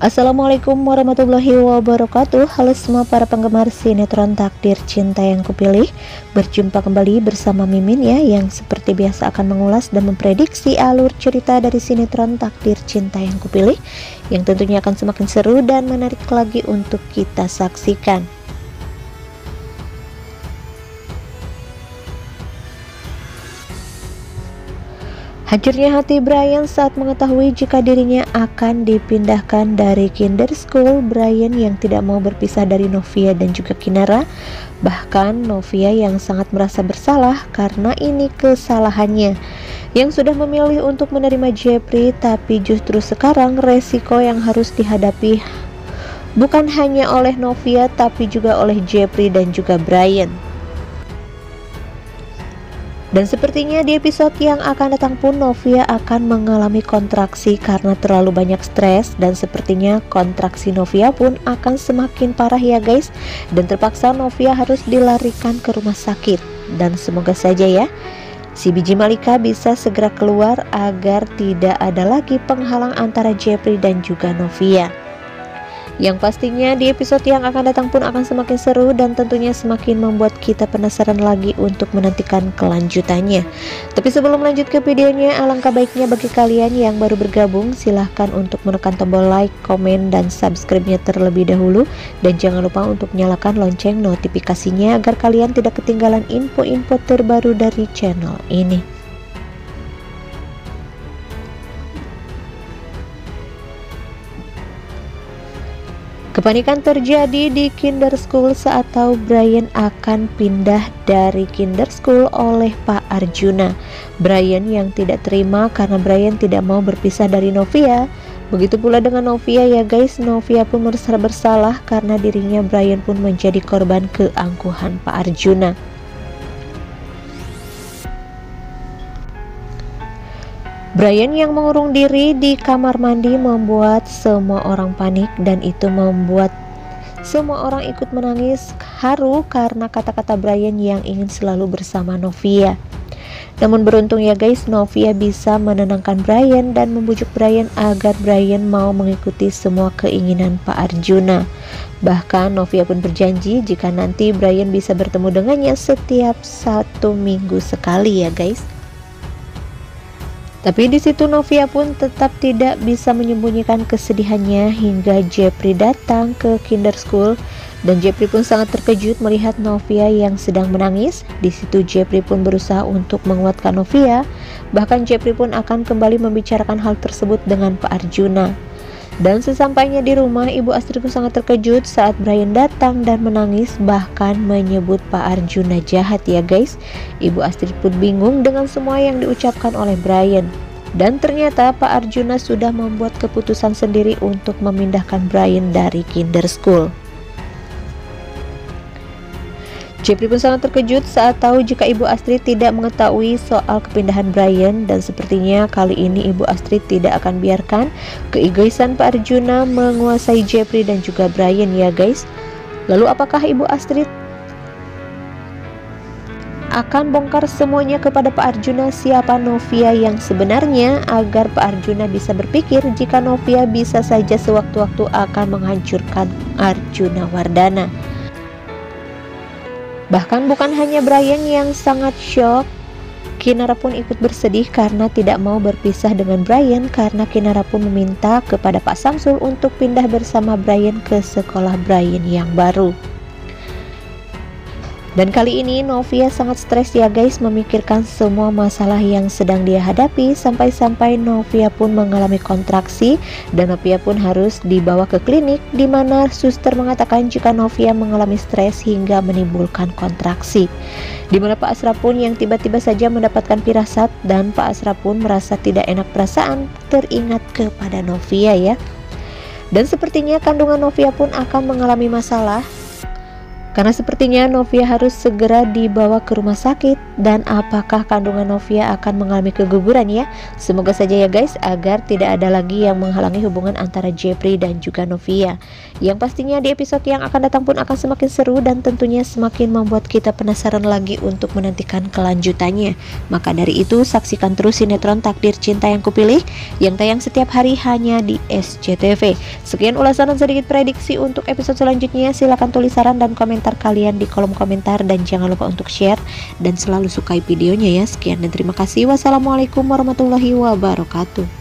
Assalamualaikum warahmatullahi wabarakatuh. Halo semua para penggemar sinetron Takdir Cinta yang kupilih. Berjumpa kembali bersama Mimin ya Yang seperti biasa akan mengulas dan memprediksi alur cerita dari sinetron Takdir Cinta yang kupilih Yang tentunya akan semakin seru dan menarik lagi untuk kita saksikan Hancurnya hati Brian saat mengetahui jika dirinya akan dipindahkan dari kinder school. Brian yang tidak mau berpisah dari Novia dan juga Kinara. Bahkan Novia yang sangat merasa bersalah karena ini kesalahannya. Yang sudah memilih untuk menerima Jeffrey tapi justru sekarang resiko yang harus dihadapi Bukan hanya oleh Novia tapi juga oleh Jeffrey dan juga Brian dan sepertinya di episode yang akan datang pun Novia akan mengalami kontraksi karena terlalu banyak stres dan sepertinya kontraksi Novia pun akan semakin parah ya guys dan terpaksa Novia harus dilarikan ke rumah sakit dan semoga saja ya si biji Malika bisa segera keluar agar tidak ada lagi penghalang antara Jeffrey dan juga Novia. Yang pastinya di episode yang akan datang pun akan semakin seru dan tentunya semakin membuat kita penasaran lagi untuk menantikan kelanjutannya. Tapi sebelum lanjut ke videonya, alangkah baiknya bagi kalian yang baru bergabung, silahkan untuk menekan tombol like, komen, dan subscribe-nya terlebih dahulu. Dan jangan lupa untuk nyalakan lonceng notifikasinya agar kalian tidak ketinggalan info-info terbaru dari channel ini. Kepanikan terjadi di Kinder School saat tahu Brian akan pindah dari Kinder School oleh Pak Arjuna. Brian yang tidak terima karena Brian tidak mau berpisah dari Novia. Begitu pula dengan Novia ya guys, Novia pun merasa bersalah karena dirinya Brian pun menjadi korban keangkuhan Pak Arjuna. Brian yang mengurung diri di kamar mandi membuat semua orang panik dan itu membuat semua orang ikut menangis haru karena kata-kata Brian yang ingin selalu bersama Novia. Namun beruntung ya guys, Novia bisa menenangkan Brian dan membujuk Brian agar Brian mau mengikuti semua keinginan Pak Arjuna. Bahkan Novia pun berjanji jika nanti Brian bisa bertemu dengannya setiap satu minggu sekali ya guys. Tapi di situ Novia pun tetap tidak bisa menyembunyikan kesedihannya hingga Jeffrey datang ke Kinder School dan Jeffrey pun sangat terkejut melihat Novia yang sedang menangis. Di situ Jeffrey pun berusaha untuk menguatkan Novia. Bahkan Jeffrey pun akan kembali membicarakan hal tersebut dengan Pak Arjuna. Dan sesampainya di rumah, Ibu Astrid pun sangat terkejut saat Brian datang dan menangis bahkan menyebut Pak Arjuna jahat ya guys. Ibu Astrid pun bingung dengan semua yang diucapkan oleh Brian. Dan ternyata Pak Arjuna sudah membuat keputusan sendiri untuk memindahkan Brian dari Kinder School. Jeffrey pun sangat terkejut saat tahu jika Ibu Astrid tidak mengetahui soal kepindahan Brian dan sepertinya kali ini Ibu Astrid tidak akan biarkan keegoisan Pak Arjuna menguasai Jeffrey dan juga Brian ya guys. Lalu apakah Ibu Astrid akan bongkar semuanya kepada Pak Arjuna siapa Novia yang sebenarnya agar Pak Arjuna bisa berpikir jika Novia bisa saja sewaktu-waktu akan menghancurkan Arjuna Wardana. Bahkan bukan hanya Brian yang sangat shock, Kinara pun ikut bersedih karena tidak mau berpisah dengan Brian karena Kinara pun meminta kepada Pak Samsul untuk pindah bersama Brian ke sekolah Brian yang baru. Dan kali ini Novia sangat stres ya guys memikirkan semua masalah yang sedang dia hadapi sampai-sampai Novia pun mengalami kontraksi dan Novia pun harus dibawa ke klinik di mana suster mengatakan jika Novia mengalami stres hingga menimbulkan kontraksi. Di mana Pak Asra pun yang tiba-tiba saja mendapatkan firasat dan Pak Asra pun merasa tidak enak perasaan teringat kepada Novia ya. Dan sepertinya kandungan Novia pun akan mengalami masalah Karena sepertinya Novia harus segera dibawa ke rumah sakit dan apakah kandungan Novia akan mengalami keguguran ya? Semoga saja ya guys agar tidak ada lagi yang menghalangi hubungan antara Jeffrey dan juga Novia. Yang pastinya di episode yang akan datang pun akan semakin seru dan tentunya semakin membuat kita penasaran lagi untuk menantikan kelanjutannya. Maka dari itu saksikan terus sinetron Takdir Cinta yang Kupilih yang tayang setiap hari hanya di SCTV. Sekian ulasan dan sedikit prediksi untuk episode selanjutnya. Silahkan tulis saran dan komen komentar kalian di kolom komentar dan jangan lupa untuk share dan selalu sukai videonya ya. Sekian dan terima kasih. Wassalamualaikum warahmatullahi wabarakatuh.